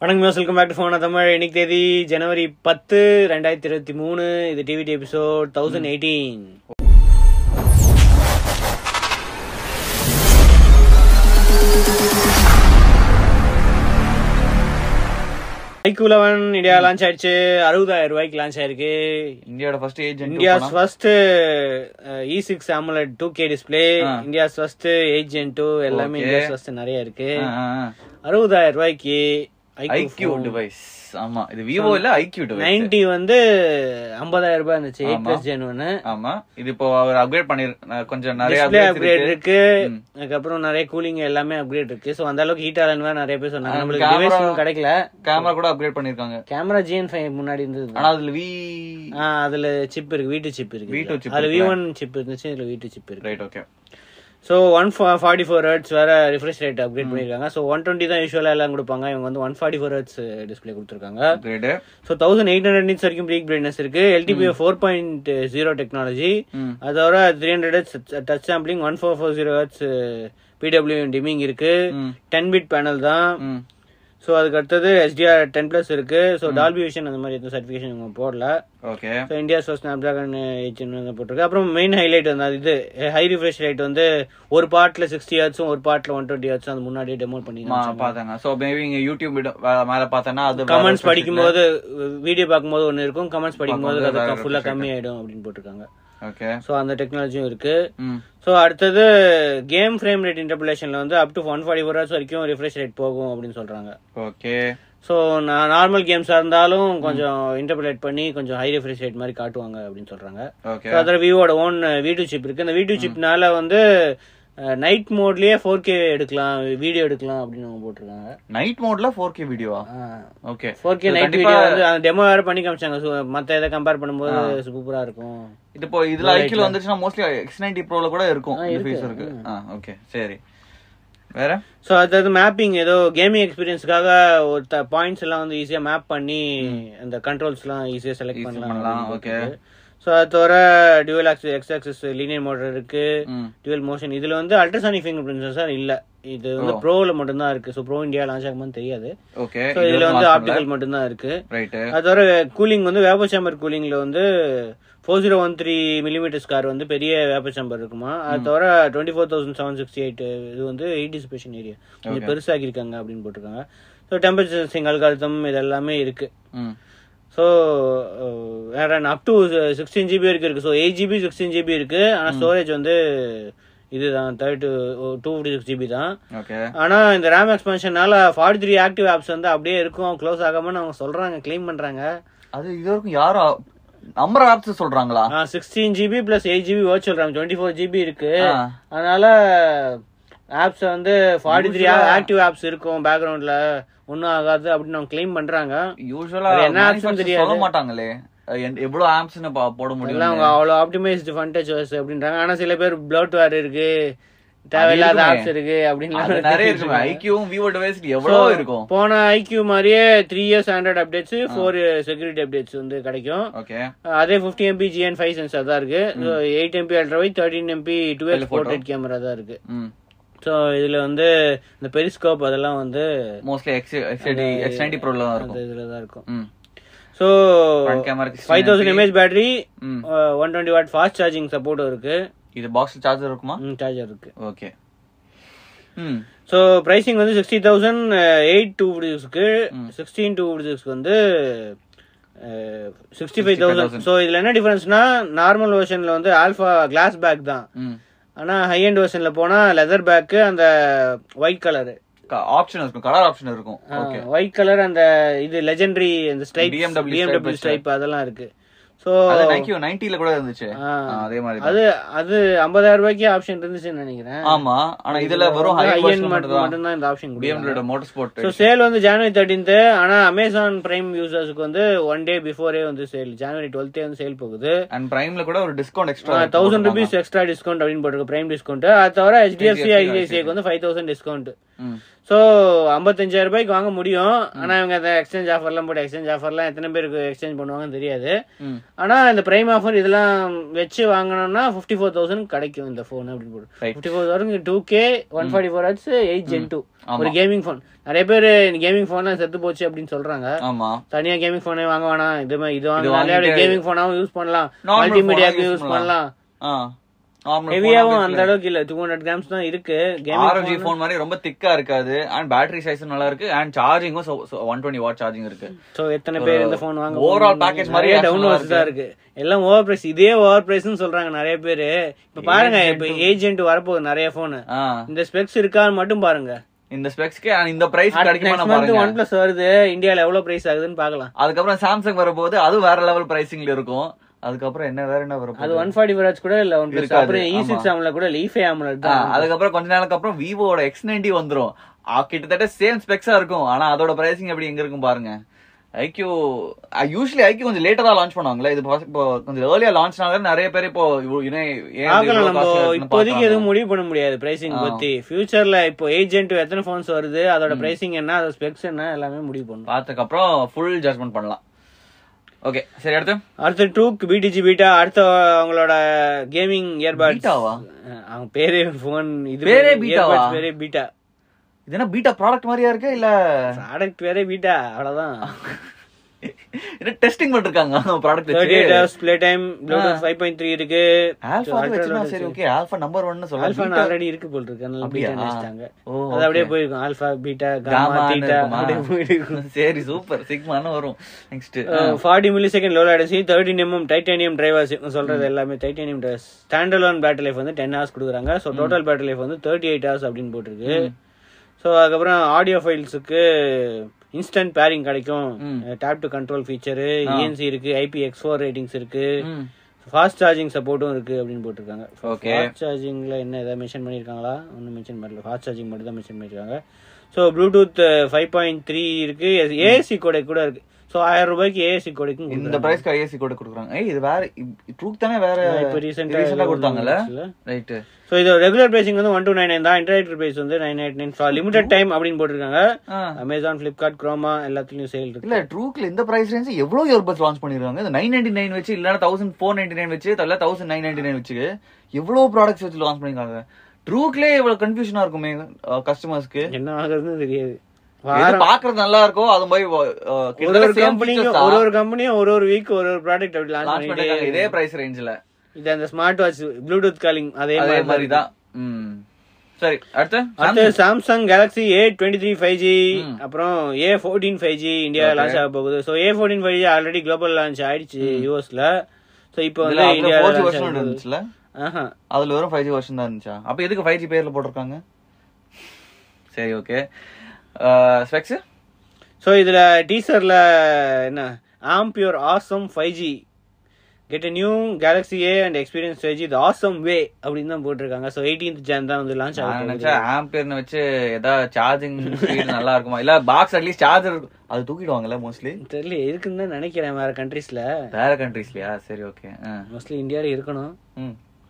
வணக்கம் miss welcome back to ஃபோனா தமிழ். இன்னைக்கு தேதி ஜனவரி பத்து ரெண்டாயிரத்தி இருபத்தி மூணு. இது டிவிடி எபிசோட் தௌசண்ட் எயிட்டீன் ஐக்கு லெவன் இந்தியா லான்ச் ஆயிடுச்சு. அறுபதாயிரம் ரூபாய்க்கு லான்ச் ஆயிருக்கு. இந்தியாவோட first agent India's first E six AMOLED two K display India's first eight Gen two எல்லாமே. இந்தியாஸ் ஃபர்ஸ்ட் நிறைய இருக்கு. அறுபதாயிரம் ரூபாய்க்கு ஐக்யூ டிவைஸ் ஆமா இது விவோ இல்ல ஐக்யூ டிவைஸ் நைன்டி வந்து ஐம்பதாயிரம் ரூபாய் இருந்துச்சு எயிட் ஆமா. பிளஸ் ஜென் ஒன்னு ஆமா இது இப்போ அவர் அப்கிரேட் பண்ணி கொஞ்சம் நிறைய அப்கிரேட் இருக்கு. அதுக்கப்புறம் நிறைய கூலிங் எல்லாமே அப்கிரேட் இருக்கு. சோ அந்த அளவுக்கு ஹீட் ஆகலன்னு நிறைய பேர் சொன்னாங்க. நம்மளுக்கு டிவைஸ் கிடைக்கல. கேமரா கூட அப்கிரேட் பண்ணிருக்காங்க கேமரா ஜிஎன் ஃபைவ் முன்னாடி இருந்தது. ஆனா அதுல வி அதுல சிப் இருக்கு வீட்டு சிப் இருக்கு. V2 இதுல. chip அதுல வி? ஒன் சிப் இருந்துச்சு இதுல வீட்டு சிப் இருக்கு. Right okay so one forty four hertz வேற ரிஃப்ரெஷ் ரேட் அப்கிரேட் பண்ணிருக்காங்க. ஸோ ஒன் டுவெண்ட்டி தான் யூஸ்வலா எல்லாம் கொடுப்பாங்க. இவங்க வந்து one forty four hertz display கொடுத்துருக்காங்க. So thousand eight hundred nits வரைக்கும் பீக் பிரைட்னஸ் இருக்கு. LTPO four point zero technology. அதோட three hundred touch sampling one four four zero hertz PWM dimming இருக்கு. டென் பிட் பேனல் தான். So அதுக்கு அடுத்தது STR ten plus இருக்கு. So Dolby vision அந்த மாதிரி எதுவும் சர்டிஃபிகேஷன் இவங்க போடல. Okay so India first Snapdragon எயிட்னு போட்டிருக்கு. அப்புறம் மெயின் ஹைலைட் வந்து இது ஹை ரிஃப்ரெஷ் ரேட் வந்து ஒரு பார்ட்ல சிக்ஸ்டி ஹர்ட்ஸும் ஒரு பார்ட்ல ஒன் டுவெண்ட்டி ஹர்ட்ஸும் அது முன்னாடியே டெமோ பண்ணி பாத்தாங்க. சோ மேபி இங்க யூடியூப் மேல பார்த்தேன்னா அது கமெண்ட்ஸ் படிக்கும்போது வீடியோ பார்க்கும்போது ஒன்று இருக்கும். கமெண்ட்ஸ் படிக்கும்போது அது வேற ஃபுல்லா refresh கம்மி ஆயிடும் அப்படின்னு போட்டிருக்காங்க. ஓகே ஸோ அந்த டெக்னாலஜியும் இருக்கு. ஸோ அடுத்தது கேம் ஃப்ரேம் ரேட் இன்டர்புலேஷன்ல வந்து up to one forty four hours வரைக்கும் ரிஃப்ரெஷ் ரேட் போகும் அப்படின்னு சொல்றாங்க. ஓகே ஸோ நான் நார்மல் கேம்ஸாக இருந்தாலும் கொஞ்சம் இன்டர்புலேட் பண்ணி கொஞ்சம் ஹை ரிஃப்ரெஷ் ரேட் மாதிரி காட்டுவாங்க அப்படின்னு So, அதுல விவோட ஓன் வீடியோ சிப் இருக்கு. அந்த வீடியோ சிப்னால வந்து நைட் மோட்லயே ஃபோர் கே எடுக்கலாம் வீடியோ எடுக்கலாம் அப்படின்னு அவங்க போட்டிருக்காங்க. நைட் மோட்ல 4K வீடியோவா okay four K night video வந்து அந்த டெமோ வேற பண்ணி காமிச்சாங்க. மத்த இதை கம்பேர் பண்ணும்போது சூப்பரா இருக்கும். இது இப்போ இதுல ஐக்கியூல வந்துச்சுன்னா மோஸ்ட்லி எக்ஸ் நைன்டி ப்ரோல கூட இருக்கும் இந்த இருக்கு. ஓகே சரி. வேற? ஸோ அதாவது மேப்பிங் ஏதோ கேமிங் எக்ஸ்பீரியன்ஸ்க்காக ஒரு பாயிண்ட்ஸ் எல்லாம் வந்து ஈஸியா மேப் பண்ணி அந்த கண்ட்ரோல்ஸ் எல்லாம் ஈஸியா செலக்ட் பண்ணலாம். போட்டிருக்கு. ஸோ அது தவிர dual axis X axis linear motor இருக்கு. டியூவல் மோஷன் இதுல வந்து அல்ட்ராசானிக் ஃபிங்கர் பிரிண்ட் சென்சார் இல்ல. இது வந்து ப்ரோல மட்டும் தான் இருக்கு. ஸோ ப்ரோ இந்தியா லான்ச் ஆகுமான்னு தெரியாது. ஓகே ஸோ இதுல வந்து ஆப்டிகல் மட்டும் தான் இருக்கு. அது தவிர கூலிங் வந்து வேப்பர் சேம்பர் கூலிங்ல வந்து four zero one three millimetres car வந்து பெரிய வேப்பர் சேம்பர் இருக்குமா? அது தவிர twenty four thousand seven sixty eight இது வந்து எயிட் டிசிபேஷன் ஏரியா கொஞ்சம் பெருசாக்கியிருக்காங்க அப்படின்னு போட்டிருக்காங்க. ஸோ டெம்பரேச்சர் சிங் அல்காரிதம் இது எல்லாமே இருக்கு ஸோ வேற அப் டு சிக்ஸ்டீன் ஜிபி வரைக்கும் இருக்கு so eight GB sixteen GB இருக்கு. ஆனால் ஸ்டோரேஜ் வந்து இதுதான். Thirty two fifty six GB தான். ஓகே. ஆனா இந்த ரேம் எக்ஸ்பென்ஷனால ஃபார்ட்டி த்ரீ ஆக்டிவ் ஆப்ஸ் வந்து அப்படியே இருக்கும். க்ளோஸ் ஆகாமன்னு அவங்க சொல்றாங்க க்ளைம் பண்றாங்க. அது இது வரைக்கும் யாரும் நம்பர் ஆப்ஸ் சொல்றாங்களா? Sixteen GB plus eight GB virtual RAM twenty four GB இருக்கு. அதனால ஆப்ஸ் வந்து ஃபார்ட்டி த்ரீ ஆக்டிவ் ஆப்ஸ் இருக்கும் பேக்ரவுண்ட்ல ஒன்றும் ஆகாது அப்படின்னு அவங்க க்ளைம் பண்றாங்க. யூசுவலா அது என்ன apps னு தெரியாது. மாட்டாங்களே எவ்வளவு ஆப்ஸ்னு போட முடியும் அவங்க அவ்வளோ ஆப்டிமைஸ்டு ஃபண்டேஜ் அப்படின்றாங்க. ஆனா சில பேர் ப்ளோட்வேர் இருக்கு தேவையில்லாத. ஆப்ஸ் இருக்கு அப்படின்னு நிறைய இருக்கு ஐக்கியூவும் விவோ டிவைஸ் எவ்வளவு இருக்கும். போன ஐக்யூ மாதிரியே three years Android updates four security updates வந்து கிடைக்கும். அதே fifty MP GN five sensor தான் இருக்கு. Eight MP ultra thirteen MP twelve. Portrait camera தான் இருக்கு. ஸோ இதுல வந்து இந்த பெரிஸ்கோப் அதெல்லாம் வந்து mostly X X X ninety ப்ரோல தான் இருக்கும். இதுல தான் இருக்கும். So five thousand mAh battery one twenty watt fast charging சப்போர்ட்டும் இருக்கு. இது பாக்ஸ் சார்ஜர் இருக்குமா? சார்ஜர் இருக்கு. ஓகே ம். ஸோ பிரைசிங் வந்து சிக்ஸ்டி தௌசண்ட் எயிட் டூ சிக்ஸ்க்கு சிக்ஸ்டீன் டூ சிக்ஸ்க்கு வந்து சிக்ஸ்டி ஃபைவ் தௌசண்ட் ஸோ இதுல என்ன டிஃபரன்ஸ்னா நார்மல் வெர்ஷன்ல வந்து ஆல்ஃபா கிளாஸ் பேக் தான். ம் ஆனா ஹை எண்ட் வெர்ஷன்ல போனா லெதர் பேக் அந்த ஒயிட் கலர் ஆப்ஷன் இருக்கும் கலர் ஆப்ஷன் இருக்கும். ஓகே ஒயிட் கலர் அந்த இது லெஜெண்டரி அந்த ஸ்ட்ரைப் பிஎம்டபிள்யூ ஸ்ட்ரைப் அதெல்லாம் இருக்கு. ஸோ நைக்கியோ 90 ல கூட இருந்துச்சு. அதே மாதிரி. அது அது ஐம்பதாயிரம் ரூபாய்க்கு ஆப்ஷன் இருந்துச்சுன்னு நினைக்கிறேன். ஆமா ஆனா இதுல end வெர்ஷன் மட்டும் தான். இந்த option BMW motor sport so sale வந்து ஜனவரி தேர்ட்டீன்த் ஆனா அமேசான் பிரைம் யூசர்ஸ்க்கு வந்து ஒன் டே பிஃபோரே வந்து சேல் ஜனவரி டுவெல்த்தே வந்து சேல் போகுது. அண்ட் பிரைம்ல கூட ஒரு discount extra thousand rupees extra discount அப்படின்னு போட்டிருக்கு பிரைம் டிஸ்கவுண்ட் அது தவிர ஹெச்டிஎஃப்சி ஐசிஐசிஐக்கு வந்து ஃபைவ் தௌசண்ட் டிஸ்கவுண்ட் ஸோ ஐம்பத்தஞ்சாயிரம் ரூபாய்க்கு வாங்க முடியும். ஆனா இவங்க அந்த எக்ஸ்சேஞ்ச் ஆஃபர்லாம் போட்டு எக்ஸ்சேஞ்ச் ஆஃபர்லாம் எத்தனை பேருக்கு எக்ஸ்சேஞ்ச் பண்ணுவாங்கன்னு தெரியாது. ம். ஆனா இந்த பிரைம் ஆஃபர் இதெல்லாம் வச்சு வாங்கினோம்னா ஃபிஃப்டி ஃபோர் தௌசண்ட் கிடைக்கும் இந்த ஃபோன் அப்படின்னு போட்டு. Fifty four thousand two K one forty four hertz eight Gen two. ஒரு கேமிங் ஃபோன் நிறைய பேர் கேமிங் ஃபோன்லாம் செத்து போச்சு அப்படின்னு சொல்றாங்க. ஆமா. தனியா கேமிங் போனே வாங்க வேணாம். இது மா- இது வாங்க கேமிங் போனாவும் யூஸ் பண்ணலாம். Use யூஸ் பண்ணலாம். ஹெவியாவும் அந்த அளவுக்கு இல்ல. டூ ஹண்ட்ரட் கிராம்ஸ் தான் இருக்கு. ஆர்ஜி கேமிங் போன் மாதிரி ரொம்ப திக்கா இருக்காது. அண்ட் பேட்டரி சைஸும் நல்லா இருக்கு. அண்ட் சார்ஜிங்கும் ஒன் டுவெண்ட்டி வாட் சார்ஜிங் இருக்கு. சோ எத்தனை பேர் இந்த போன் வாங்க போறாங்க? package மாதிரி actual டவுன்லோட்ஸ் தான் இருக்கு. எல்லாம் ஓவர் பிரைஸ் இதே ஓவர் பிரைஸ்னு சொல்றாங்க நிறைய பேரு. இப்ப பாருங்க இப்ப ஏஜென்ட் வரப்போகுது நிறைய போன் ஆ. இந்த ஸ்பெக்ஸ் இருக்கான்னு மட்டும் பாருங்க. இந்த ஸ்பெக்ஸ்க்கு இந்த பிரைஸ் கிடைக்குமா பாருங்க. ஒன் பிளஸ் வருது. இந்தியால எவ்வளவு பிரைஸ் ஆகுதுன்னு பாக்கலாம் அதுக்கப்புறம் சாம்சங் வரப்போது அது வேற லெவல் பிரைசிங்ல இருக்கும். அதுக்கப்புறம் என்ன வேற என்ன அது வரப்போகுது ஒன் ஃபார்ட்டி வராச்சு கூட இல்ல ஒன் பிளஸ் அப்புறம் இ. சிக்ஸ் ஆம்ல கூட லீஃபே ஆம்ல தான் அதுக்கப்புறம் கொஞ்ச நாளுக்கு அப்புறம் விவோட எக்ஸ் நைன்டி வந்துரும். கிட்டத்தட்ட சேம் ஸ்பெக்ஸா இருக்கும். ஆனா அதோட பிரைசிங் எப்படி எங்க இருக்கும் பாருங்க. ஐக்யூ யூஸ்வலி ஐக்யூ கொஞ்சம் லேட்டா தான் லான்ச் பண்ணுவாங்களே இது இப்போ- கொஞ்சம் ஏர்லியா லான்ச்னால நிறைய பேர் இப்போ நம்ம இப்போதைக்கு. எதுவும் முடிவு பண்ண முடியாது பிரைசிங். பத்தி. ஃபியூச்சர்ல இப்போ ஏஜென்ட் எத்தனை போன்ஸ் வருது அதோட பிரைசிங் என்ன அதோட ஸ்பெக்ஸ் என்ன எல்லாமே முடிவு பண்ணும். பார்த்ததுக்கு அப்புறம் ஃபுல் ஜட்மெண்ட் பண்ணலாம். ஓகே சரி அடுத்து? அடுத்து டூக் பிடிஜி பீட்டா அடுத்த அவங்களோட கேமிங் இயர்பட்ஸ் பீட்டாவா? அவங்க பேரே போன் இது பேரே பீட்டாவா? பேரே பீட்டா இது என்ன பீட்டா ப்ராடக்ட் மாதிரியா இருக்கு இல்ல? ப்ராடக்ட் பேரே பீட்டா அவ்வளவுதான். என்ன டெஸ்டிங் பண்ணிருக்காங்க. ப்ராடக்ட் தேர்ட்டி எயிட் வச்சு play time Bluetooth five point three இருக்கு. ஆல்பா வச்சுனா சரி ஓகே ஆல்பா நம்பர் ஒன்னு ஆல்ஃபா சொல்லலாம் ஆல்ரெடி இருக்கு போல் இருக்கு. அதனால? பீட்டா நினைச்சிட்டாங்க ஓ, அது அப்படியே okay. போயிருக்கும் ஆல்ஃபா பீட்டா காமா தீட்டா இருக்குமா? அப்படியே போயிருக்கும். சரி சூப்பர் சிக்மான்னு வரும். Next forty millisecond low latency thirteen MM titanium drivers சொல்றது எல்லாமே titanium drivers standard one battery life வந்து டென் ஹவர்ஸ் கொடுக்குறாங்க. ஸோ டோட்டல் பேட்டரி லைஃப் வந்து தேர்ட்டி எயிட் ஹவர்ஸ் அப்படின்னு போட்டிருக்கு. ஸோ அதுக்கப்புறம் ஆடியோ ஃபைல்ஸுக்கு இன்ஸ்டன்ட் பேரிங் கிடைக்கும். Tap to control feature ENC இருக்கு ஐபி எக்ஸ் ஃபோர் ரேட்டிங்ஸ் இருக்கு. ஃபாஸ்ட் சார்ஜிங் சப்போர்ட்டும் இருக்கு அப்படின்னு போட்டிருக்காங்க. Okay. ஃபாஸ்ட் சார்ஜிங்ல என்ன ஏதாவது மென்ஷன் பண்ணிருக்காங்களா ஒன்றும் மென்ஷன் பண்ணல. ஃபாஸ்ட் சார்ஜிங் மட்டும் தான் மென்ஷன் பண்ணிருக்காங்க so Bluetooth five point three இருக்கு. ஏசி கோடை கூட இருக்கு. ஸோ ஆயிரம் ரூபாய்க்கு ஏசி கோடைக்கும் இந்த பிரைஸ்க்கு ஐஎஸ்சி கோட் கொடுக்குறாங்க. ஏய் இது வேற ட்ரூக் தானே வேற? இப்போ ரீசெண்டா ரீசெண்டா கொடுத்தாங்கல்ல? ரைட் ஸோ இது ரெகுலர் பிரைசிங் வந்து ஒன் டூ நைன் நைன் தான். இன்டர்நெட் பிரைஸ் வந்து nine eight nine limited time அப்படின்னு போட்டிருக்காங்க. அமேசான் ஃபிளிப்கார்ட் குரோமா எல்லாத்துலயும் சேல் இருக்கு. இல்ல ட்ரூக்ல இந்த பிரைஸ் ரேஞ்ச் எவ்வளவு இயர்பட்ஸ் லான்ச் பண்ணிருக்காங்க? இந்த நைன் நைன்டி நைன் வச்சு இல்லனா தௌசண்ட் ஃபோர் நைன்டி நைன் வச்சு இல்ல தௌசண்ட் நைன் நைன்டி நைன் வச்சு எவ்வளவு ப்ராடக்ட்ஸ் வச்சு லான்ச் பண்ணிருக்காங்க? ட்ரூக்லயே இவ்வளவு கன்ஃபியூஷனா இருக்குமே கஸ்டமர்ஸ்க்கு என்ன ஆகுறதுன்னு தெரியாது. பாக்குறது நல்லா இருக்கோ அது மாதிரி ஒரு ஒரு கம்பெனியும் ஒரு ஒரு கம்பெனியும் ஒரு ஒரு வீக் ஒரு ஒரு ப்ராடக்ட் அப்படி லான்ச் பண்ணிருக்காங்க. இதே பிரைஸ் ரேஞ்ச்ல இது அந்த ஸ்மார்ட் வாட்ச் ப்ளூடூத் காலிங் அதே மாதிரி தான் சரி அடுத்து? அடுத்து Samsung Galaxy A twenty three five G அப்புறம் A fourteen five G India launch ஆக போகுது. So A fourteen five G already global launch ஆயிடுச்சு யூஎஸ்ல ஸோ இப்போ வந்து இந்தியா இருந்துச்சுல? அதுல வெறும் ஃபைவ் ஜி வெர்ஷன் தான் இருந்துச்சா? அப்ப எதுக்கு ஃபைவ் ஜி பேர்ல போட்டிருக்காங்க? சரி ஓகே ஸ்பெக்ஸ் ஸோ இதுல டீசர்ல என்ன? Ambi Pur awesome five G get a new Galaxy A and experience five G the awesome way அப்படின்னு தான் போட்டிருக்காங்க. ஸோ எயிட்டீன்த் ஜான் தான் வந்து லான்ச் ஆகும் நினைச்சேன் ஆம்பியர்னு வச்சு ஏதாவது சார்ஜிங் நல்லா இருக்குமா? இல்ல பாக்ஸ் அட்லீஸ்ட் சார்ஜர் அது தூக்கிடுவாங்கல்ல மோஸ்ட்லி தெரியல இருக்குன்னு தான் நினைக்கிறேன் வேற கண்ட்ரீஸ்ல வேற கண்ட்ரீஸ்லயா சரி ஓகே மோஸ்ட்லி இந்தியாவில் இருக்கணும்.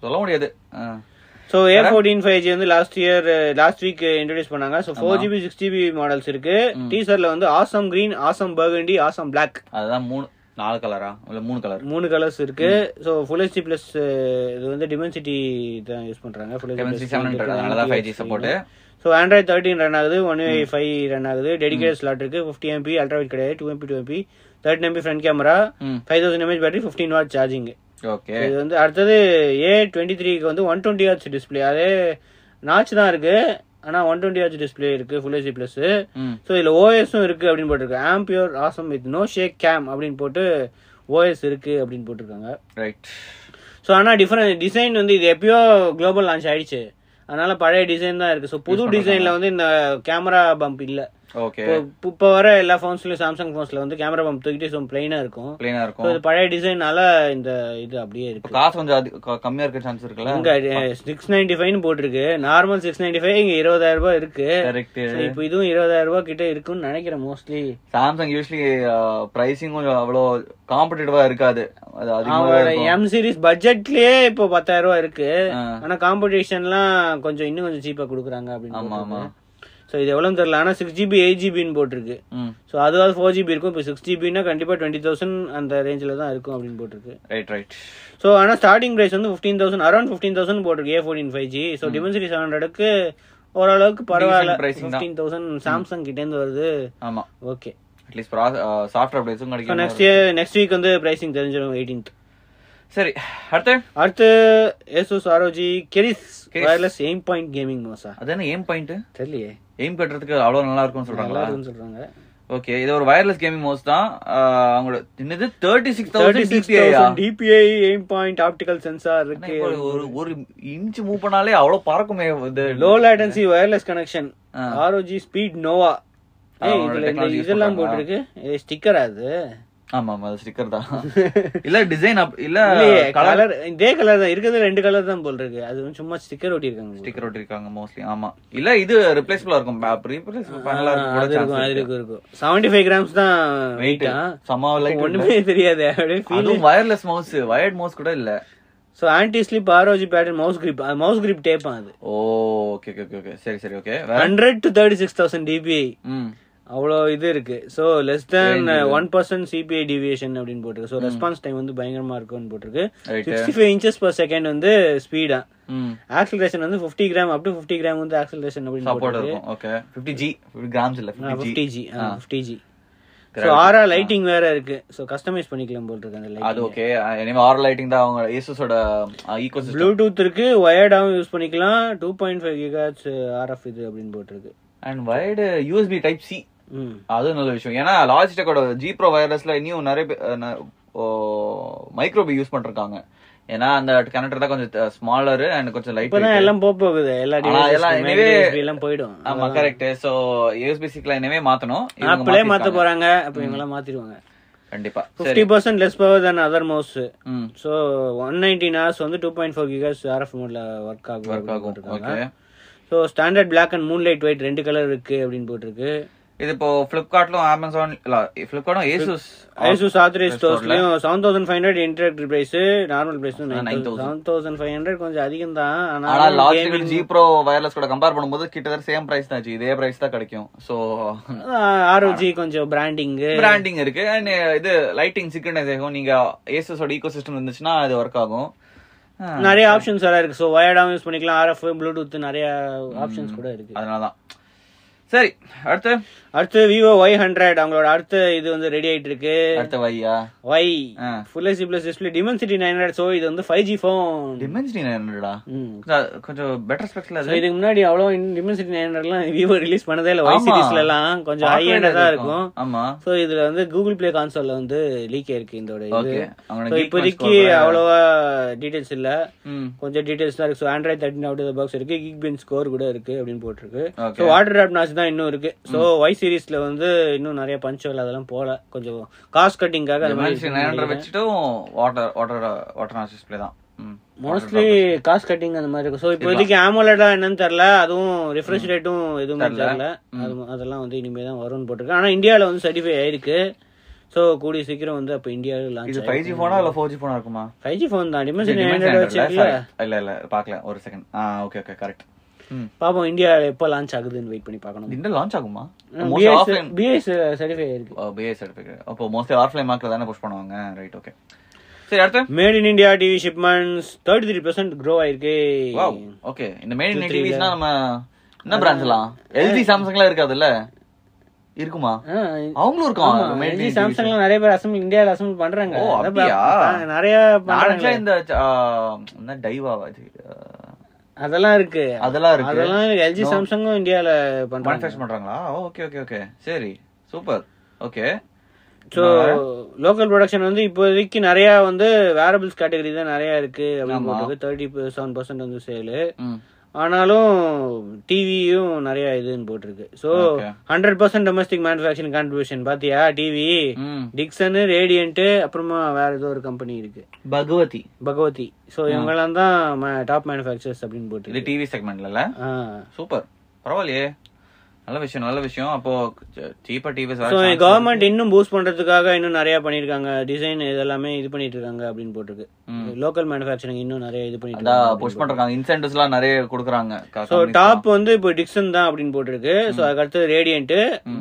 சொல்ல முடியாது. So A fourteen five G வந்து last year last week introduce பண்ணாங்க. So four GB six GB models இருக்கு. டீசர்ல வந்து awesome green awesome burgundy awesome black அதுதான் மூணு நாலு கலரா இல்ல மூணு கலர் மூணு கலர்ஸ் இருக்கு. ஸோ ஃபுல் ஹெச்டி பிளஸ் இது வந்து டிமென்சிட்டி தான் யூஸ் பண்றாங்க. ஃபுல் செவன் ஹண்ட்ரட் அதனாலதான் five G support so Android thirteen run ஆகுது. ஒன் யூ ஃபைவ் ரன் ஆகுது. டெடிகேட் ஸ்லாட் இருக்கு. ஃபிஃப்டி எம்பி அல்ட்ரா வைட் கிடையாது. Two MP two MP thirteen MP front camera five thousand mAh battery fifteen watt charging okay இது வந்து அடுத்தது A twenty த்ரீக்கு வந்து one twenty hertz display அதே notch தான் இருக்கு. ஆனா ஒன் டுவெண்ட்டி ஹார்ட்ஸ் டிஸ்பிளே இருக்கு ஃபுல் ஹெச்டி பிளஸ் ஸோ இதுல ஓஎஸும் இருக்கு அப்படின்னு போட்டிருக்கு Ambi Pur awesome with no shake cam அப்படின்னு போட்டு ஓஎஸ் இருக்கு அப்படின்னு போட்டிருக்காங்க. ரைட் ஸோ ஆனா டிஃபரெண்ட் டிசைன் வந்து இது எப்பயோ குளோபல் லான்ச் ஆயிடுச்சு. அதனால பழைய டிசைன் தான் இருக்கு. ஸோ புது டிசைன்ல வந்து இந்த கேமரா பம்ப் இல்ல. ஓகே இப்போ வர எல்லா ஃபோன்ஸ்லயும் சாம்சங் ஃபோன்ஸ்ல வந்து கேமரா பம்ப் தூக்கிட்டு ஸோ பிளைனா இருக்கும். பிளேனா இருக்கும். இது பழைய டிசைனால இந்த இது அப்படியே இருக்கு. காசு கொஞ்சம் கம்மியா இருக்க சான்ஸ் இருக்குல்ல? இங்க சிக்ஸ் நைன்டி ஃபைவ்னு போட்டிருக்கு. நார்மல் சிக்ஸ் நைன்டி ஃபைவ் இங்க இருபதாயிரம் ரூபாய் இருக்கு. கரெக்ட் இப்போ இதுவும் இருபதாயிரம் ரூபாய் கிட்ட இருக்குன்னு நினைக்கிறேன் மோஸ்ட்லி சாம்சங் யூஸ்வலி பிரைசிங் கொஞ்சம் அவ்வளோ காம்படிட்டிவா இருக்காது. அது அதிகமா அவங்களோட எம் சீரிஸ் பட்ஜெட்லயே இப்போ பத்தாயிரம் ரூபாய் இருக்கு. ஆனா காம்படிஷன்லாம் கொஞ்சம் இன்னும் கொஞ்சம் சீப்பா கொடுக்குறாங்க அப்படின்னு ஆமா ஆமா. ஸோ இது எவ்வளோன்னு தெரியல. ஆனால் சிக்ஸ் ஜிபி எயிட் ஜிபின்னு போட்டிருக்கு. ஸோ அதுவாது ஃபோர் ஜிபி இருக்கும். இப்போ சிக்ஸ் ஜிபின்னா கண்டிப்பாக டுவெண்ட்டி தௌசண்ட் அந்த ரேஞ்சில் தான் இருக்கும் அப்படின்னு போட்டிருக்கு. ரைட் ரைட் ஸோ ஆனால் ஸ்டார்டிங் ப்ரைஸ் வந்து fifteen thousand around fifteen thousand போட்டிருக்கு A fourteen five G so Dimensity seven ஹண்ட்ரடுக்கு ஓரளவுக்கு பரவாயில்ல. ஃபிஃப்டீன் தௌசண்ட் சாம்சங் கிட்டேருந்து வருது. ஆமா. Okay at least software so கிடைக்கும் நெக்ஸ்ட் நெக்ஸ்ட் வீக் வந்து ப்ரைசிங் தெரிஞ்சிடும் எயிட்டீன்த் சரி அடுத்து? அடுத்து Asus ROG Keris wireless aim point gaming Mocha அது என்ன ஏம் பாயிண்ட் தெரியலையே. எய்ம் கட்டுறதுக்கு அவ்வளவு நல்லா இருக்கும்னு நல்லா சொல்றாங்களா? இருக்குன்னு சொல்றாங்க. ஓகே இது ஒரு வயர்லெஸ் கேமிங் மவுஸ் தான். அவங்களோட என்னது? Thirty six thirty thousand டிபிஐயா DPI aim point optical sensor இருக்கு. ஒரு ஒரு இன்ச் மூவ் பண்ணாலே அவ்வளவு பறக்குமே இது. லோ லேட்டன்சி வயர்லெஸ் கனெக்ஷன் ஆ. ஆர்ஓஜி ஸ்பீட் நோவா இதெல்லாம்? போட்டிருக்கு. ஸ்டிக்கர் அது ஆமா ஆமா அது ஸ்டிக்கர் தான். இல்ல டிசைன் அப் இல்ல கலர் இதே கலர் தான். இருக்கிறது ரெண்டு கலர் தான் போல் இருக்கு. அது சும்மா ஸ்டிக்கர் ஒட்டி இருக்காங்க ஸ்டிக்கர் ஒட்டிருக்காங்க மோஸ்ட்லி ஆமா இல்ல இது ரிப்ளேஸ்பிளா இருக்கும். ரீப்ளேஸ் பண்ணலாம் அது இருக்கும் இருக்கும் இருக்கும். கிராம்ஸ் தான் வெயிட் சம லைட் ஒண்ணுமே தெரியாது. அப்படியே feel wireless mouse wired mouse கூட இல்ல. So anti slip ROG pattern mouse grip mouse grip டேப்பான் அது. ஓகே ஓகே ஓகே சரி சரி okay hundred to thirty six thousand DPI அவ்வளோ இது இருக்கு. So less than one percent CPI deviation அப்படின்னு போட்டிருக்கு. ஸோ ரெஸ்பான்ஸ் டைம் வந்து பயங்கரமா இருக்கும்னு போட்டிருக்கு. Sixty five inches per second வந்து ஸ்பீடா ஆக்சலரேஷன் வந்து fifty gram up to fifty gram வந்து ஆக்சலரேஷன் அப்படின்னு போட்டிருக்கு. ஓகே 50 ஜி 50 கிராம்ஸ் இல்ல 50 fifty G fifty G so Aura lighting வேற இருக்கு. ஸோ கஸ்டமைஸ் பண்ணிக்கலாம் போல் இருக்கு அந்த லைட் அது ஓகே எனிவே ஆர் லைட்டிங் தான் அவங்க ஏசுஸோட ஈகோசிஸ்டம் ப்ளூடூத் இருக்கு. வயர்டாவும் யூஸ் பண்ணிக்கலாம். Two point five gigahertz RF இது அப்படின்னு போட்டிருக்கு. And wired USB type C அது நல்ல விஷயம். ஏன்னா லாஜிடெக்கோட ஜி ப்ரோ வயர்லெஸ்ல இன்னும் நிறைய மைக்ரோபி யூஸ் பண்ணிருக்காங்க ஏன்னா அந்த கனெக்டர் தான் கொஞ்சம் ஸ்மாலர் அண்ட் கொஞ்சம் லைட் எல்லாம் போக போகுது. எல்லா எல்லாம் எல்லாம் போயிடும். ஆமா கரெக்ட் சோ யூஎஸ்பி சிக்ல இனிமே மாத்தணும். இவங்க ஆப்பிளே மாத்த. போறாங்க. அப்ப இவங்கெல்லாம் மாத்திடுவாங்க. கண்டிப்பா. Fifty percent less power than other mouse so one nineteen hours வந்து two point four gigs RF மோட்ல ஒர்க் ஆகும் ஒர்க் ஆகும். So standard black and moonlight white ரெண்டு கலர் இருக்கு அப்படின்னு போட்டிருக்கு. இது இப்போ பிளிப்கார்ட்லும் அமேசான் இல்ல பிளிப்கார்ட்டும் Asus ஐசூஸ் authorise ஸ்டோர்ஸ்லயும் seven thousand five hundred interactive price normal price 9,000. Seven thousand five hundred கொஞ்சம் அதிகம் தான். ஆனா ஆனால் லாஜிக்கல் ஜி ப்ரோ வயர்லெஸ் கூட கம்பேர் பண்ணும்போது கிட்டத்தட்ட சேம் பிரைஸ் தான். இதே பிரைஸ் தான் கிடைக்கும். சோ ஆர்ஓஜி கொஞ்சம் பிராண்டிங் பிராண்டிங் இருக்கு. அண்ட் இது லைட்டிங் சிக்னடைஸ் ஆகும் நீங்க ஏசஸோட ஈகோ சிஸ்டம் இருந்துச்சுன்னா அது ஒர்க் ஆகும். நிறைய ஆப்ஷன்ஸ் எல்லாம் இருக்கு. ஸோ வயர்டாவும் யூஸ் பண்ணிக்கலாம். ஆர்எஃப் ப்ளூடூத் நிறைய ஆப்ஷன்ஸ் கூட இருக்கு. அதனாலதான் சரி அடுத்து? அடுத்து விவோ ஒய் ஹண்ட்ரட் அவங்களோட அடுத்த இது வந்து ரெடி ஆயிட்டு இருக்கு அடுத்த வையா Y. Full HD plus display Dimensity nine hundred so இது வந்து ஃபைவ் ஜி ஃபோன் டிமென்சிட்டி என்னடா கொஞ்சம் பெட்டர் ஸ்பெக்ஸ்ல அது? இதுக்கு முன்னாடி அவ்வளோ டிமென்சிட்டி நைன் ஹண்ட்ரட்லாம் விவோ ரிலீஸ் பண்ணதே இல்லை. ஒய். சீரிஸ்ல எல்லாம் கொஞ்சம் ஹை தான் இருக்கும். ஆமா. ஸோ இதுல வந்து கூகுள் பிளே கான்சோல்ல வந்து லீக் ஆயிருக்கு இதோட இது. இப்போதைக்கு. அவ்வளோவா டீடைல்ஸ் இல்ல. கொஞ்சம் டீடைல்ஸ் தான் இருக்கு. So Android thirteen out box இருக்கு. கிக் பின் ஸ்கோர் கூட இருக்கு அப்படின்னு போட்டிருக்கு. ஸோ வாட்டர் ட்ராப் தான் இன்னும் இருக்கு. ஸோ ஒய் சீரிஸ்ல வந்து இன்னும் நிறைய பஞ்சோல் அதெல்லாம் போல. கொஞ்சம் காஸ்ட் கட்டிங்காக அது மாதிரி வச்சுட்டும் water water water notch display தான். மோஸ்ட்லி காஸ்ட் கட்டிங் அந்த மாதிரி இருக்கும். ஸோ இப்போதைக்கு ஆமோலடா என்னன்னு தெரியல. அதுவும் ரிஃப்ரெஷ் ரேட்டும் எதுவுமே தெரியல. அது அதெல்லாம் வந்து இனிமே தான் வரும்னு போட்டிருக்கு. ஆனா இந்தியாவில் வந்து சர்டிஃபை ஆயிருக்கு. ஸோ கூடிய சீக்கிரம் வந்து அப்போ இந்தியாவில் லான்ச் இது ஃபைவ் ஜி போனா இல்ல ஃபோர் ஜி இருக்குமா? ஃபைவ் ஜி ஃபோன் தான். டிமென்ஷன் ஹண்ட்ரட் 900 வச்சிருக்கல. sorry. இல்ல இல்ல பாக்கல. ஒரு செகண்ட் ஆ ஓகே ஓகே கரெக்ட் பாப்போம் இந்தியாவில் எப்போ லான்ச் ஆகுதுன்னு வெயிட் பண்ணி பார்க்கணும். இந்த லான்ச் ஆகுமா? பிஎஸ் ஆஃப்லைன் பிஎஸ் சர்டிஃபை ஆயிருக்கு பிஏ சர்டிஃபிகேட் அப்போ மோஸ்ட்லி ஆஃப்லைன் மார்க்ல தானே புஷ் பண்ணுவாங்க? ரைட் ஓகே சரி அடுத்து? Made in India TV shipments thirty three percent grow ஆயிருக்கு. ஓகே இந்த மேட் இன் டிவிஸ்னா நம்ம என்ன பிராண்ட்ஸ்லாம் எல்ஜி சாம்சங்லாம் இருக்காதுல்ல? இருக்குமா? அவங்களும் இருக்காங்க. மேட் எல்ஜி சாம்சங்ல நிறைய பேர் அசம்பிள் இந்தியாவில் அசம்பிள் பண்றாங்க. நிறைய பண்றாங்க இந்த என்ன இது அதெல்லாம் இருக்கு. அதெல்லாம் இருக்கு. அதெல்லாம் எல்ஜி சாம்சங்கும் இந்தியால பண்றாங்க. பண்றாங்களா? ஓகே ஓகே ஓகே சரி. Super. Okay so local production வந்து இப்போதைக்கு நிறைய வந்து வேரபிள்ஸ் கேட்டகரி தான் நிறைய இருக்கு அப்படின்னு போட்டிருக்கு. தேர்ட்டி செவன் பர்சன்ட் வந்து சேலு ஆனாலும் டிவியும் நிறைய இதுன்னு போட்டிருக்கு. So. Hundred percent domestic manufacturing contribution பாத்தியா? டிவி டிக்சனு ரேடியன்ட் அப்புறமா வேற ஏதோ ஒரு கம்பெனி இருக்கு. பகவதி. பகவதி. ஸோ இவங்கெல்லாம் தான் டாப் மேனுஃபேக்சர்ஸ் அப்படின்னு போட்டு டிவி செக்மெண்ட்ல சூப்பர். பரவாயில்லையே. நல்ல விஷயம் நல்ல விஷயம். அப்போ சீப்பா டிவிஎஸ் ஸோ கவர்மெண்ட் இன்னும் பூஸ்ட் பண்றதுக்காக இன்னும் நிறைய பண்ணிருக்காங்க. டிசைன் இதெல்லாமே இது பண்ணிட்டு இருக்காங்க அப்படின்னு போட்டிருக்கு. லோக்கல் மேனுஃபேக்சரிங் இன்னும் நிறைய இது பண்ணிட்டு புஷ் பண்றாங்க. இன்சென்டிவ்ஸ் எல்லாம் நிறைய கொடுக்குறாங்க. ஸோ டாப் வந்து இப்போ டிக்சன் தான் அப்படின்னு போட்டிருக்கு. ஸோ அதுக்கு அடுத்தது ரேடியன்ட்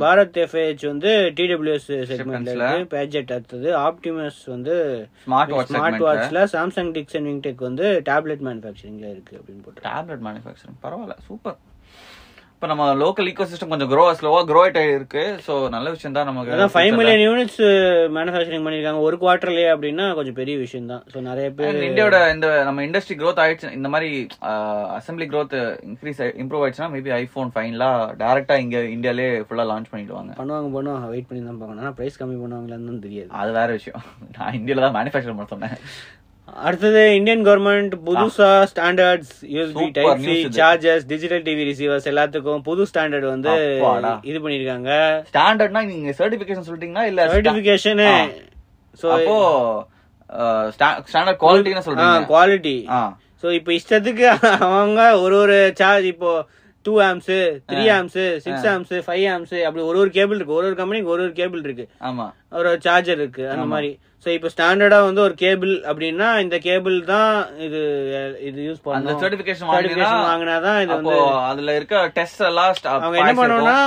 பாரத் எஃப்ஏஹெச் வந்து டிடபிள்யூஎஸ் செக்மெண்ட்ல பேஜெட் அடுத்தது. ஆப்டிமஸ் வந்து ஸ்மார்ட் வாட்ச் ஸ்மார்ட் வாட்ச்ல சாம்சங் டிக்சன் விங்டெக் வந்து டேப்லெட் மேனுஃபேக்சரிங்ல இருக்கு அப்படின்னு போட்டிருக்கு. டேப்லெட் மேனுஃபேக்சரிங் பரவாயில்ல. சூப்பர் இப்போ நம்ம லோக்கல் ஈகோ சிஸ்டம் கொஞ்சம் க்ரோ ஸ்லோவா க்ரோ ஆயிட்டே இருக்கு. ஸோ நல்ல விஷயம் தான் நமக்கு அதான் ஃபைவ் மில்லியன் யூனிட்ஸ் மேனுஃபேக்சரிங் பண்ணிருக்காங்க ஒரு குவார்டர்லயே அப்படின்னா கொஞ்சம் பெரிய விஷயம் தான் ஸோ நிறைய பேர் இந்தியாவோட இந்த நம்ம இண்டஸ்ட்ரி growth ஆயிடுச்சு. இந்த மாதிரி அசம்பிளி growth இன்க்ரீஸ் இம்ப்ரூவ் ஆயிடுச்சுன்னா மேபி ஐபோன் ஃபைன்லாம் டேரக்டா இங்க இந்தியாலே ஃபுல்லா லான்ச் பண்ணிடுவாங்க. பண்ணுவாங்க பண்ணுவாங்க. வெயிட் பண்ணி தான் பார்க்கணும். ஆனால் ப்ரைஸ் கம்மி பண்ணுவாங்களான்னு தெரியாது. அது வேற விஷயம். நான் இந்தியால தான் மேனுஃபேக்சர் பண்ண சொன்னேன். அடுத்தது இந்தியன் கவர்மெண்ட் புதுசா standards USB type C. Chargers digital TV receivers எல்லாத்துக்கும் புது ஸ்டாண்டர்ட் வந்து. இது பண்ணிருக்காங்க. ஸ்டாண்டர்ட்னா நீங்க சர்டிபிகேஷன் சொல்லிட்டீங்களா இல்ல சர்டிபிகேஷன். ஸோ அப்போ ஸ்டாண்டர்ட் குவாலிட்டின்னு சொல்றீங்க. குவாலிட்டி ஸோ இப்போ இஷ்டத்துக்கு அவங்க ஒரு ஒரு சார்ஜ் இப்போ two amps three amps six amps five amps அப்படி ஒரு ஒரு கேபிள் இருக்கு. ஒரு ஒரு கம்பெனிக்கு ஒரு ஒரு கேபிள் இருக்கு. ஆமா. ஒரு சார்ஜர் இருக்கு அந்த மாதிரி. ஸோ இப்போ ஸ்டாண்டர்டா வந்து ஒரு கேபிள் அப்படின்னா இந்த கேபிள் தான் இது இது யூஸ் அந்த பண்ணணும் சர்டிபிகேஷன் சர்டிபிகேஷன் வாங்கினா வாங்கினாதான் இது வந்து அதுல இருக்க டெஸ்ட் எல்லாம் அவங்க என்ன. பண்ணுவோம்னா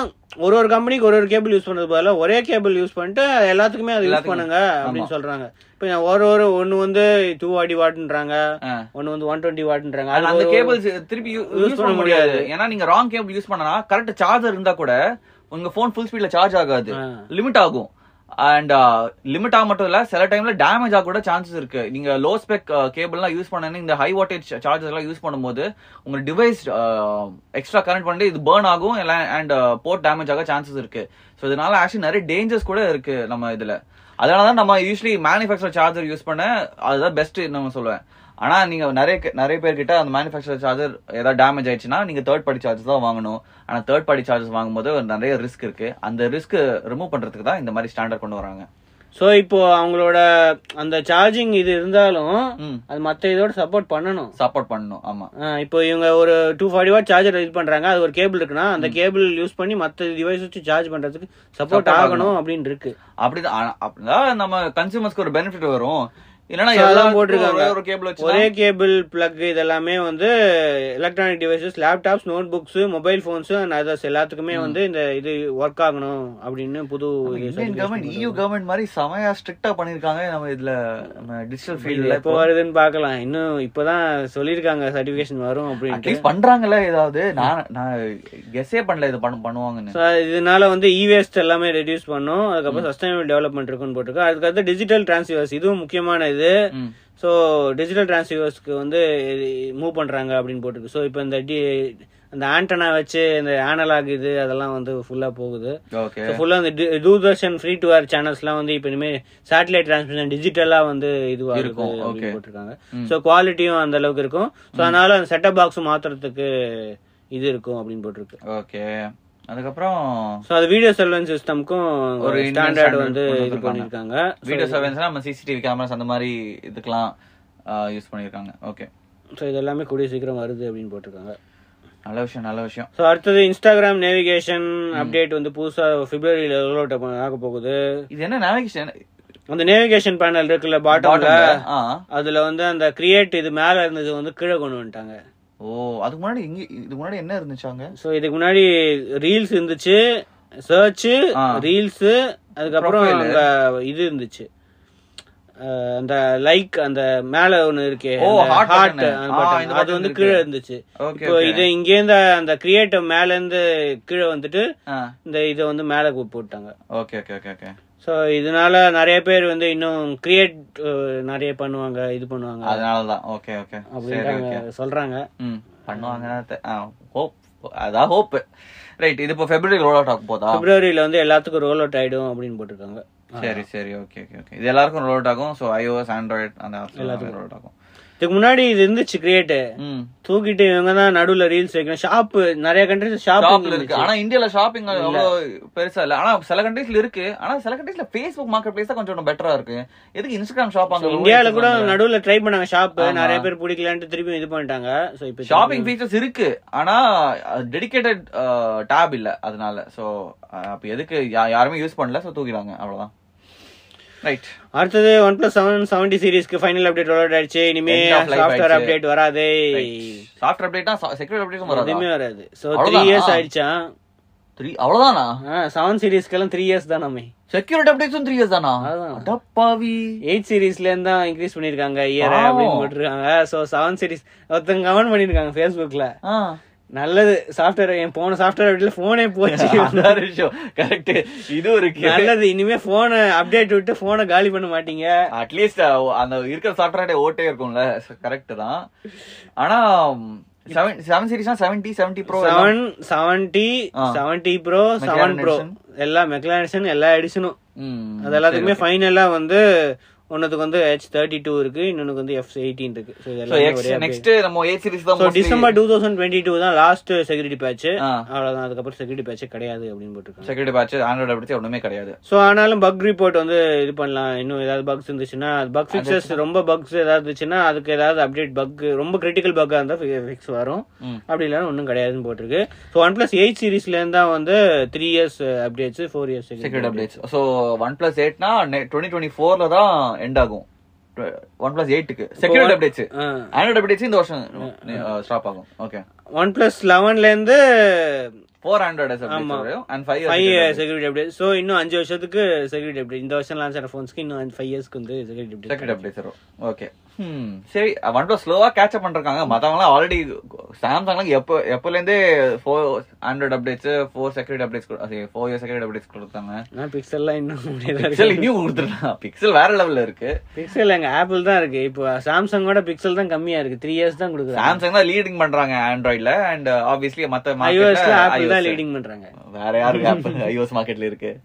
ஒரு ஒரு கம்பெனிக்கு ஒரு ஒரு கேபிள் யூஸ் பண்றது பதிலா ஒரே கேபிள் யூஸ் பண்ணிட்டு எல்லாத்துக்குமே அதை யூஸ். பண்ணுங்க அப்படின்னு சொல்றாங்க. இப்போ ஒரு ஒரு ஒன்னு வந்து டூ வாடி வாட்ன்றாங்க. ஒன்னு வந்து ஒன் டுவெண்ட்டி வாட்ன்றாங்க அந்த கேபிள்ஸ் திருப்பி யூஸ் பண்ண முடியாது. ஏன்னா நீங்க ராங் கேபிள் யூஸ் பண்ணனா கரெக்ட் சார்ஜர் இருந்தா கூட உங்க போன் ஃபுல் ஸ்பீட்ல சார்ஜ் ஆகாது. லிமிட் ஆகும். அண்ட் லிமிட் uh, ஆக மட்டும் இல்லை சில டைம்ல டேமேஜ் ஆக கூட சான்சஸ் இருக்கு. நீங்க லோ ஸ்பெக் கேபிள்லாம் யூஸ் பண்ணனே இந்த ஹை வாட்டேஜ் சார்ஜர்ஸ் எல்லாம் யூஸ் பண்ணும்போது உங்க டிவைஸ் எக்ஸ்ட்ரா கரண்ட் பண்ணிட்டு இது பேர்ன் ஆகும் அண்ட் போர்ட் டேமேஜ் ஆக சான்சஸ் இருக்கு. ஸோ இதனால ஆக்சுவலி நிறைய டேஞ்சர்ஸ் கூட இருக்கு நம்ம இதுல. அதனால தான் நம்ம யூஸ்வலி மேனுஃபேக்சர் சார்ஜர் யூஸ் பண்ண அதுதான் பெஸ்ட் நம்ம சொல்லுவேன். ஆனா நீங்க நிறைய நிறைய பேர் கிட்ட அந்த மேனுஃபேக்சர் சார்ஜர் ஏதாவது டேமேஜ் ஆயிடுச்சுன்னா நீங்க தேர்ட் பார்ட்டி சார்ஜஸ் தான் வாங்கணும். ஆனா தேர்ட் பார்ட்டி சார்ஜஸ் வாங்கும்போது நிறைய ரிஸ்க் இருக்கு. அந்த ரிஸ்க் ரிமூவ் பண்றதுக்கு தான் இந்த மாதிரி ஸ்டாண்டர்ட் கொண்டு வராங்க. ஸோ இப்போ அவங்களோட அந்த சார்ஜிங் இது இருந்தாலும் அது மத்த இதோட சப்போர்ட் பண்ணணும். சப்போர்ட் பண்ணணும் ஆமா. ஆ, இப்போ இவங்க ஒரு டூ ஃபார்ட்டி வாட் சார்ஜர் இது பண்றாங்க. அது ஒரு கேபிள் இருக்குன்னா அந்த கேபிள் யூஸ் பண்ணி மத்த டிவைஸ் வச்சு சார்ஜ் பண்றதுக்கு சப்போர்ட் ஆகணும். அப்படின்னு இருக்கு அப்படிதான் அப்படிதான் நம்ம கன்சியூமர்ஸ்க்கு ஒரு பெனிஃபிட் வரும். எல்லாரும் போட்டிருக்காங்க. ஒரே ஒரு கேபிள் வச்சு ஒரே கேபிள் பிளக் இதெல்லாமே வந்து electronic devices laptops notebooks mobile phones and others எல்லாத்துக்குமே வந்து இந்த இது ஒர்க் ஆகணும் அப்படின்னு புது இது இந்தியன் கவர்மெண்ட் இயூ கவர்மெண்ட் மாதிரி செமையா ஸ்ட்ரிக்டா பண்ணிருக்காங்க நம்ம இதுல நம்ம டிஜிட்டல் ஃபீல்ட்ல எப்போ வருதுன்னு பார்க்கலாம். இன்னும் இப்பதான் சொல்லியிருக்காங்க சர்டிபிகேஷன் வரும் அட்லீஸ்ட் பண்றாங்கல்ல ஏதாவது. நான் நான் கெஸ்ஸே பண்ணல இது பண்ண பண்ணுவாங்கன்னு. இதனால வந்து இ வேஸ்ட் எல்லாமே ரெடியூஸ் பண்ணும். அதுக்கப்புறம் சஸ்டைனபிள் டெவலப்மெண்ட் இருக்குன்னு போட்டிருக்கு அதுக்கடுத்து டிஜிட்டல் டிரான்ஸ்ஃபர்ஸ் இதுவும் முக்கியமான இது. ம். ஸோ டிஜிட்டல் டிரான்ஸ்ஃபர்ஸ்க்கு வந்து மூவ் பண்றாங்க அப்படின்னு போட்டிருக்கு. ஸோ இப்போ இந்த டி அந்த ஆண்டனா வச்சு இந்த ஆனலாக் இது அதெல்லாம் வந்து ஃபுல்லா போகுது. ஸோ ஃபுல்லா இந்த டி- தூர்தர்ஷன் ஃப்ரீ டு ஏர் சேனல்ஸ்லாம் வந்து இப்போ இனிமே சேட்டலைட் டிரான்ஸ்மிஷன் டிஜிட்டலா வந்து இதுவா இருக்கும். அப்படின்னு போட்டிருக்காங்க. ஸோ குவாலிட்டியும் அந்த அளவுக்கு இருக்கும். ஸோ அதனால அந்த செட்டப் பாக்ஸ் மாத்துறதுக்கு இது இருக்கும் அப்படின்னு போட்டிருக்கு. ஓகே அதுக்கப்புறம் ஸோ அது வீடியோ சர்வன்ஸ் சிஸ்டம்க்கும் ஒரு ஸ்டாண்டர்ட் வந்து இது. பண்ணிருக்காங்க வீடியோ சர்வேன்ஸ்னா நம்ம சிசிடிவி கேமராஸ் அந்த மாதிரி இதுக்கெல்லாம் யூஸ் பண்ணிருக்காங்க ஓகே ஸோ இது எல்லாமே கூடிய சீக்கிரம் வருது அப்படின்னு போட்டிருக்காங்க. நல்ல விஷயம் நல்ல விஷயம். ஸோ அடுத்தது இன்ஸ்டாகிராம் நேவிகேஷன் அப்டேட் வந்து புதுசா பிப்ரவரியில out ஆக போகுது. இது என்ன நேவிகேஷன் அந்த நேவிகேஷன் பேனல் இருக்குல்ல பாட்டம்ல அதுல வந்து அந்த கிரியேட் இது மேல இருந்தது வந்து கீழே கொண்டு வந்துட்டாங்க. ஓ அதுக்கு முன்னாடி இங்க இதுக்கு முன்னாடி என்ன இருந்துச்சாங்க ஸோ இதுக்கு முன்னாடி ரீல்ஸ் இருந்துச்சு சர்ச். ரீல்ஸ் அதுக்கப்புறம் இது இருந்துச்சு. அந்த லைக் அந்த மேல ஒண்ணு இருக்கே ஹார்ட் அது வந்து. கீழே இருந்துச்சு. இப்போ இது இங்க இருந்து அந்த கிரியேட் மேல இருந்து கீழே வந்துட்டு இந்த இதை வந்து மேல போட்டாங்க. Okay okay okay okay so இதனால நிறைய பேர் வந்து இன்னும் கிரியேட் நிறைய பண்ணுவாங்க இது பண்ணுவாங்க. அதனாலதான். ஓகே ஓகே சரி ஓகே அப்படின்னு சொல்றாங்க. ம் பண்ணுவாங்க. ஹோப் அதான் ஹோப் ரைட் இது இப்போ ஃபெப்ரவரி ரோல் அவுட் ஆக போதா? பிப்ரவரியில வந்து எல்லாத்துக்கும் ரோல் அவுட் ஆயிடும் அப்படின்னு போட்டிருக்காங்க. சரி சரி. ஓகே ஓகே ஓகே இது எல்லாருக்கும் ரோல் அவுட் ஆகும். ஸோ ஐஓஎஸ் ஆண்ட்ராய்ட் அந்த எல்லாத்துக்கும். ரோல் அவுட் ஆகும். இதுக்கு முன்னாடி இது இருந்துச்சு கிரியேட் தூக்கிட்டு இவங்க தான் நடுவுல ரீல்ஸ் வைக்கணும். ஷாப் நிறைய கண்ட்ரிஸ் ஷாப் இருக்கு. ஆனா இந்தியால ஷாப்பிங் அவ்வளவு பெருசா இல்ல. ஆனா சில கண்ட்ரீஸ்ல இருக்கு. ஆனா சில கண்ட்ரீஸ்ல ஃபேஸ்புக் மார்க்கெட் பிளேஸ் தான் கொஞ்சம் பெட்டரா இருக்கு. எதுக்கு இன்ஸ்டாகிராம் ஷாப் அங்க இந்தியால கூட நடுவுல ட்ரை பண்ணாங்க ஷாப் நிறைய பேர் பிடிக்கலன்ட்டு திருப்பி இது பண்ணிட்டாங்க. சோ இப்போ ஷாப்பிங் ஃபீச்சர்ஸ் இருக்கு. ஆனா டெடிகேட்டட் டேப் இல்ல. அதனால. சோ அப்ப எதுக்கு யாருமே யூஸ் பண்ணல. சோ தூக்கிடாங்க அவ்வளவுதான். ரைட் அடுத்தது ஒன் பிளஸ் செவன் செவன்டி சீரிஸ்க்கு ஃபைனல் அப்டேட் ரோல் ஆயிடுச்சு. இனிமே சாஃப்ட்வேர் ஆயிடுச்சு. அப்டேட் வராதே. சாஃப்ட்வேர் அப்டேட்டா செக்யூரிட்டி அப்டேட்டும் வராதா? எதுவுமே வராது. So three. இயர்ஸ் ஆயிடுச்சான் த்ரீ அவ்வளவுதானா? செவன் சீரிஸ்க்கெல்லாம் த்ரீ இயர்ஸ் தான் நம்ம. செக்யூரிட்டி அப்டேட்ஸும் த்ரீ இயர்ஸ் தானா. அடப்பாவி. எயிட் சீரிஸ்ல இருந்து தான் இன்க்ரீஸ் பண்ணிருக்காங்க இயர். அப்படின்னு போட்டிருக்காங்க. சோ செவன் சீரிஸ் ஒருத்தங்க கமெண்ட் பண்ணிருக்காங்க ஃபேஸ்புக்ல நல்லது. சாஃப்ட்வேர் என் போன சாஃப்ட்வேர் அப்டேட்ல போனே போச்சு. விஷயம். கரெக்ட் இதுவும் இருக்கு நல்லது. இனிமே போனை அப்டேட் விட்டு போனை காலி பண்ண மாட்டீங்க. அட்லீஸ்ட் அந்த இருக்கிற சாஃப்ட்வேர் ஓட்டே இருக்கும்ல. கரெக்ட் தான். ஆனா seven seven சீரிஸ்னா seventy seventy pro seven seventy. Seventy pro seven pro. எல்லா மெக்லானிஷன் எல்லா எடிஷனும் அது எல்லாத்துக்குமே ஃபைனலா வந்து ஒன்னுக்கு வந்து ஹெச் தேர்ட்டி டூ இருக்கு இன்னொன்னுக்கு வந்து எஃப் எயிட்டீன் இருக்கு. So இது எல்லாமே ஒரே நெக்ஸ்ட் நம்ம ஏ சீரிஸ் தான் so December two thousand twenty two தான் லாஸ்ட் செக்யூரிட்டி பேட்ச் ஆ. அவ்வளவுதான். அதுக்கப்புறம் செக்யூரிட்டி பேட்ச் கிடையாது அப்படின்னு போட்டிருக்காங்க. செக்யூரிட்டி பேட்ச் ஆண்ட்ராய்டு அப்படி ஒண்ணுமே கிடையாது. ஸோ ஆனாலும் பக் ரிப்போர்ட் வந்து இது பண்ணலாம். இன்னும் ஏதாவது பக்ஸ் இருந்துச்சுன்னா பக் ஃபிக்சஸ் ரொம்ப பக்ஸ் ஏதாவது இருந்துச்சுன்னா அதுக்கு ஏதாவது அப்டேட் பக் ரொம்ப கிரிட்டிக்கல் பக்கா இருந்தா ஃபிக்ஸ் வரும். அப்படி இல்லைன்னா ஒன்றும் கிடையாதுன்னு போட்டிருக்கு. ஸோ ஒன் பிளஸ் எயிட் சீரீஸ்ல இருந்து தான் வந்து three years updates four years security updates so one plus எயிட்னா twenty twenty ஃபோர்ல தான் எண்ட் ஆகும். ஒன் பிளஸ் எயிட்டுக்கு செக்யூரிட்டி அப்டேட்ஸ் ஆண்ட்ராய்டு அப்டேட்ஸ் இந்த வருஷம் ஸ்டாப் ஆகும். ஓகே ஒன் பிளஸ் லெவன்ல இருந்து four Android and five five security update so இன்னும் அஞ்சு வருஷத்துக்கு செக்யூரிட்டி அப்டேட் இந்த வருஷம் லான்ச் ஆன ஃபோன்ஸ்க்கு இன்னும் ஃபைவ் இயர்ஸ்க்கு வந்து செக்யூரிட்டி அப்டேட் செக்யூரிட்டி அப்டேட்ஸ் வரும். ஓகே சரி ஒன் பிளஸ் ஸ்லோவா கேட்ச் அப் பண்றாங்க மத்தவங்கலாம் ஆல்ரெடி சாம்சங்லாம் எப்போ எப்போல இருந்தே four Android updates four security updates four year security updates கொடுத்தாங்க. பிக்சல்லாம் இன்னும் பிக்சல் இன்னும் கொடுத்துருக்காங்க பிக்சல் வேற லெவல்ல இருக்கு. பிக்சல் எங்க ஆப்பிள் தான் இருக்கு. இப்போ சாம்சங்கோட பிக்சல் தான் கம்மியா இருக்கு. த்ரீ இயர்ஸ் தான் கொடுக்குறாங்க. சாம்சங் தான் லீடிங் பண்றாங்க ஆண்ட்ராய்ட்ல அண்ட் ஆப்வியஸ்லி மத்த ஐஓஎஸ்ல ஆப்பிள் தான் லீடிங் பண்றாங்க. வேற யாரு ஆப்பிள் ஐஓஎஸ் மார்க்கெட்ல இருக்கு.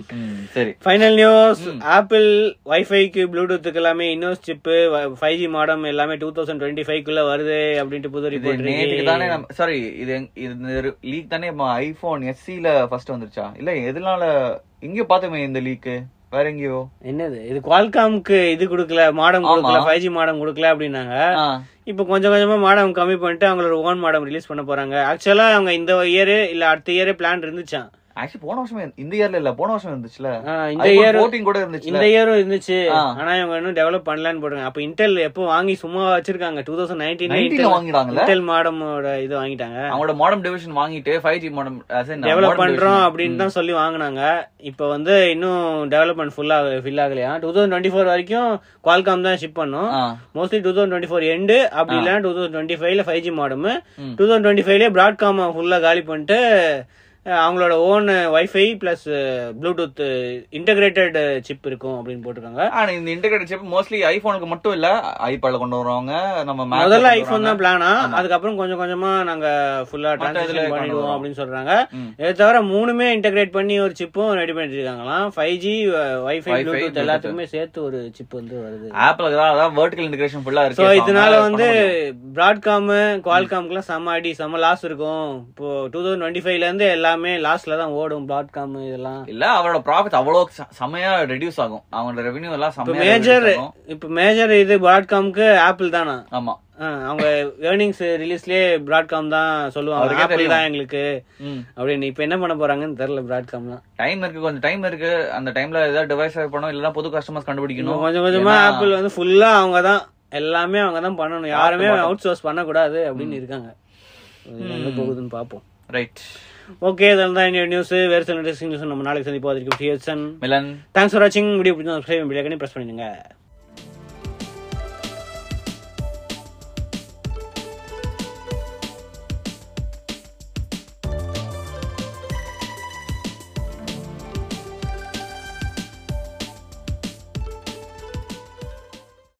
சரி. ஃபைனல் நியூஸ் ஆப்பிள் வைஃபைக்கு ப்ளூடூத்துக்கு எல்லாமே இன்னோஸ் சிப்பு ஃபைவ் ஜி மாடம் எல்லாமே டூ தௌசண்ட் டுவெண்ட்டி ஃபைவ்க்குள்ள வருது அப்படின்ட்டு புது ரிப்போர்ட் தானே சாரி இது இது லீக் தானே ஐபோன் எஸ்சில ஃபர்ஸ்ட் வந்துருச்சா? இல்ல எதனால எங்கேயோ பார்த்தோமே இந்த லீக் வேற எங்கேயோ. என்னது? இது குவால்காம்க்கு இது கொடுக்கல மாடம். கொடுக்கல ஃபைவ் ஜி மாடம் கொடுக்கல அப்படின்னாங்க. இப்போ கொஞ்சம் கொஞ்சமா மாடம் கம்மி பண்ணிட்டு அவங்களோட ஓன் மாடம் ரிலீஸ் பண்ண போறாங்க. ஆக்சுவலா அவங்க இந்த இயர் இல்ல அடுத்த இயரே பிளான் இருந்துச்சான் ஆக்சுவலி போன வருஷமே இந்த இயர்ல இல்ல போன வருஷம் இருந்துச்சுல. இந்த இயர் 14 கூட இருந்துச்சுல. இந்த இயரும் இருந்துச்சு. ஆனா இவங்க இன்னும் டெவலப் பண்ணலான்னு போடுறாங்க அப்ப இன்டெல் எப்போ வாங்கி சும்மா வச்சிருக்காங்க? டூ தௌசண்ட் 19 ல நைன்டீன் வாங்கிட்டாங்கல்ல? இன்டெல் மாடமோட இது வாங்கிட்டாங்க. அவங்களோட மாடம் டிவிஷன் வாங்கிட்டு ஃபைவ் ஜி மாடம் டெவலப் பண்றோம் அப்படின்னு தான் சொல்லி வாங்குனாங்க. இப்போ வந்து இன்னும் டெவலப்மெண்ட் ஃபுல்லா ஃபில் ஆகலையா? டூ தௌசண்ட் டுவெண்ட்டி ஃபோர் வரைக்கும் குவால்காம் தான் ஷிப் பண்ணும். Mostly two thousand twenty four end அப்படி இல்லைன்னா டூ தௌசண்ட் டுவெண்ட்டி ஃபைவ்ல five G modem. Two thousand twenty ஃபைவ்ல பிராட்காம் ஃபுல்லா காலி பண்ணிட்டு அவங்களோட own wifi plus Bluetooth integrated chip இருக்கும் அப்படின்னு போட்டிருக்காங்க ஆனா இந்த இன்டெகிரேட்டட் சிப் மோஸ்ட்லி ஐபோனுக்கு மட்டும் இல்ல ஐபாட்ல கொண்டு வருவாங்க நம்ம முதல்ல வருவாங்க. தான் பிளானா அதுக்கப்புறம் கொஞ்சம் கொஞ்சமா நாங்க ஃபுல்லா மத்த இதுல டிரான்ஸ்லேஷன் பண்ணிடுவோம். அப்படின்னு சொல்றாங்க ம். இதை தவிர மூணுமே இன்டகிரேட் பண்ணி ஒரு சிப்பும் ரெடி பண்ணிட்டு இருக்காங்களாம் ஃபைவ் ஜி Wi-Fi, ப்ளூடூத். எல்லாத்துக்குமே சேர்த்து ஒரு சிப் வந்து வருது ஆப்பிள் அதான் வெர்டிகல் இன்டகிரேஷன் ஃபுல்லா சோ இருக்கு இதனால வந்து பிராட்காம் குவால்காம்க்குலாம் செம்ம அடி செம்ம லாஸ் இருக்கும் இப்போ டூ தௌசண்ட் டுவெண்ட்டி ஃபைவ்ல இருந்து எல்லாமே லாஸ்ட்ல தான் ஓடும் பிராட்காம் இதெல்லாம். இல்ல அவரோட ப்ராஃபிட் அவ்வளவு ச- செமையா ரெடியூஸ் ஆகும். அவங்களோட ரெவென்யூ எல்லாம் செமையா மேஜர். இப்போ மேஜர் இது பிராட்காம்க்கு ஆப்பிள் தானா? ஆமா. அவங்க ஏர்னிங்ஸ் ரிலீஸ்லயே பிராட்காம் தான் சொல்லுவாங்க. ஆப்பிள். தான் எங்களுக்கு. அப்படின்னு இப்ப என்ன பண்ண போறாங்கன்னு தெரியல பிராட்காம்லாம் டைம் இருக்கு கொஞ்சம் டைம் இருக்கு. அந்த டைம்ல ஏதாவது டிவைஸ் பண்ணணும் இல்லனா புது கஸ்டமர்ஸ் கண்டுபிடிக்கணும். கொஞ்சம் கொஞ்சமா ஆப்பிள் வந்து ஃபுல்லா அவங்க தான் எல்லாமே அவங்க தான் பண்ணணும். யாருமே. அவுட் சோர்ஸ் பண்ணக்கூடாது அப்படின்னு இருக்காங்க. போகுதுன்னு பார்ப்போம் ரைட் ஓகே இதெல்லாம் தான் என்னோட நியூஸ் வேறு சில நியூஸ் நம்ம நாளைக்கு சந்திப்போம். அதுக்கு டிஎஸ்என் மிலன் தேங்க்ஸ் ஃபார் வாட்சிங் வீடியோ பிடிச்சா சப்ஸ்கிரைப் பிள்ளைக்கனே ப்ரெஸ் பண்ணிடுங்க.